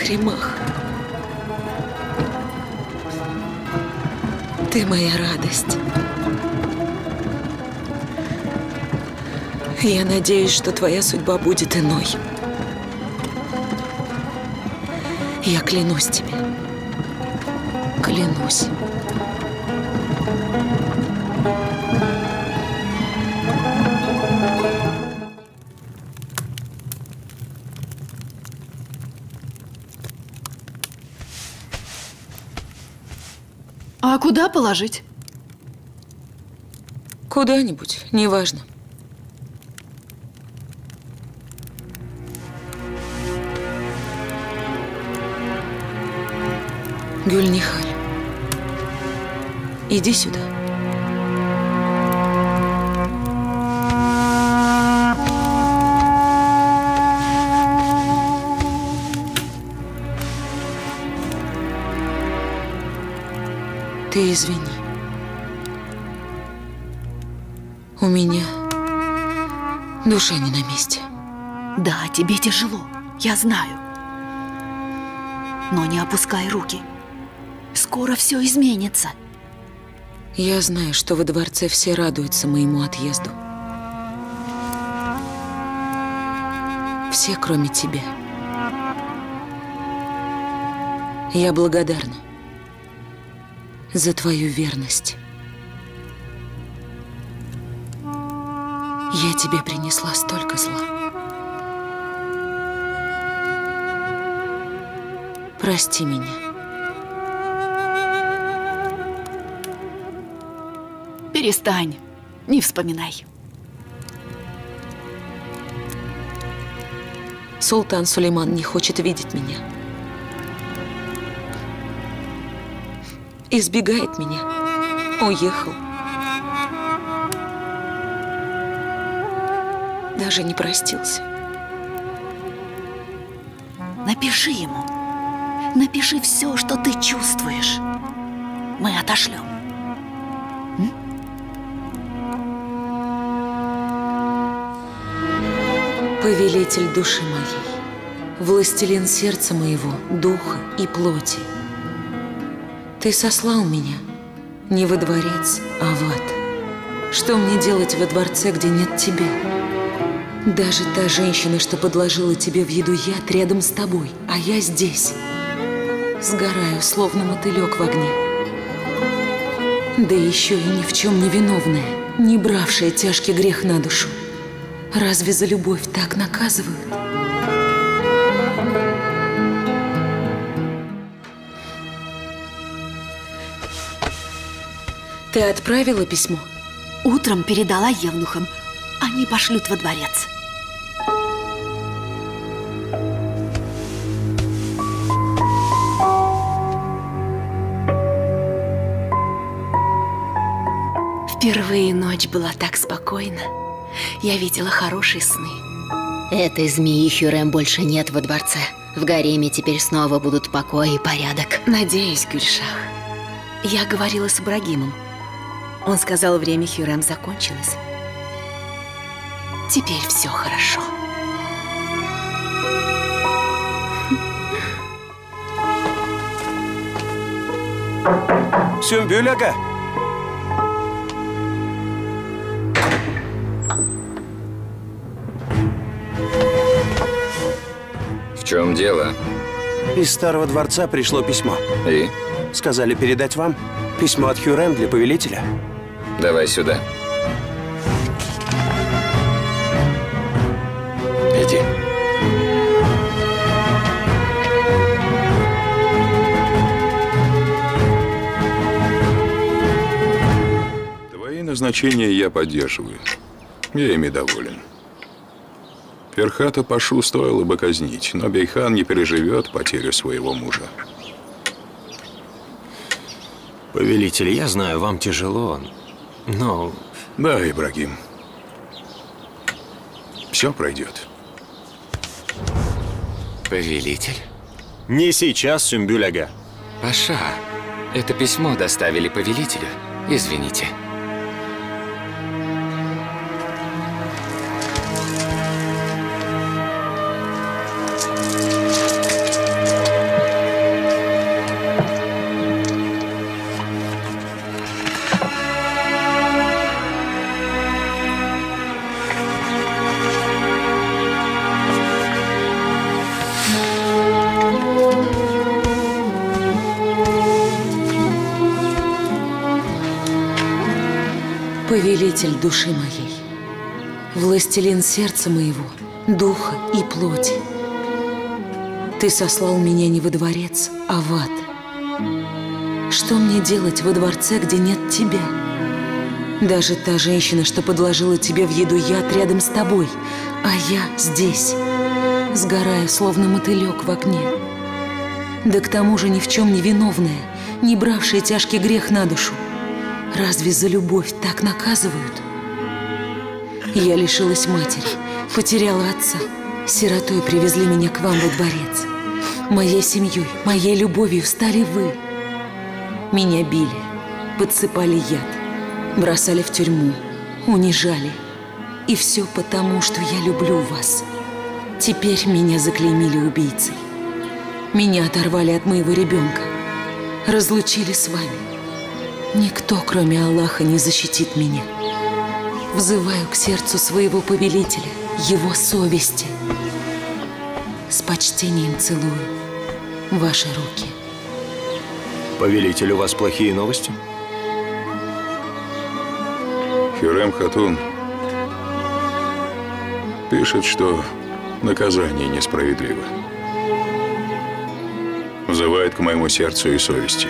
Михримах. Ты моя радость. Я надеюсь, что твоя судьба будет иной. Я клянусь тебе. Клянусь. А куда положить? Куда-нибудь, неважно. Гюльнихаль, иди сюда. Ты извини. У меня душа не на месте. Да, тебе тяжело, я знаю. Но не опускай руки. Скоро все изменится. Я знаю, что во дворце все радуются моему отъезду. Все, кроме тебя. Я благодарна за твою верность. Я тебе принесла столько зла. Прости меня. Перестань, не вспоминай. Султан Сулейман не хочет видеть меня. Избегает меня. Уехал. Даже не простился. Напиши ему. Напиши все, что ты чувствуешь. Мы отошлем. Повелитель души моей, властелин сердца моего, духа и плоти. Ты сослал меня не во дворец, а в ад. Что мне делать во дворце, где нет тебя? Даже та женщина, что подложила тебе в еду яд, рядом с тобой, а я здесь. Сгораю, словно мотылек в огне. Да еще и ни в чем не виновная, не бравшая тяжкий грех на душу. Разве за любовь так наказывают? Ты отправила письмо? Утром передала евнухам. Они пошлют во дворец. Впервые ночь была так спокойна. Я видела хорошие сны. Этой змеи Хюрем больше нет во дворце. В гареме теперь снова будут покой и порядок. Надеюсь, Гюльшах. Я говорила с Ибрагимом. Он сказал, время Хюрем закончилось. Теперь все хорошо. Ага. В чем дело? Из старого дворца пришло письмо. И? Сказали передать вам. Письмо от Хюрем для повелителя. Давай сюда. Иди. Твои назначения я поддерживаю. Я ими доволен. Перхата Пашу стоило бы казнить, но Бейхан не переживет потерю своего мужа. Повелитель, я знаю, вам тяжело, но... Да, Ибрагим. Все пройдет. Повелитель? Не сейчас, Сюмбюляга. Паша, это письмо доставили повелителю. Извините. Повелитель души моей, властелин сердца моего, духа и плоти. Ты сослал меня не во дворец, а в ад. Что мне делать во дворце, где нет тебя? Даже та женщина, что подложила тебе в еду яд рядом с тобой, а я здесь, сгорая, словно мотылек в огне. Да к тому же ни в чем не виновная, не бравшая тяжкий грех на душу. Разве за любовь так наказывают? Я лишилась матери, потеряла отца. Сиротой привезли меня к вам во дворец. Моей семьей, моей любовью стали вы. Меня били, подсыпали яд, бросали в тюрьму, унижали. И все потому, что я люблю вас. Теперь меня заклеймили убийцей. Меня оторвали от моего ребенка, разлучили с вами. Никто, кроме Аллаха, не защитит меня. Взываю к сердцу своего повелителя, его совести. С почтением целую ваши руки. Повелитель, у вас плохие новости? Хюрем Хатун пишет, что наказание несправедливо. Взывает к моему сердцу и совести.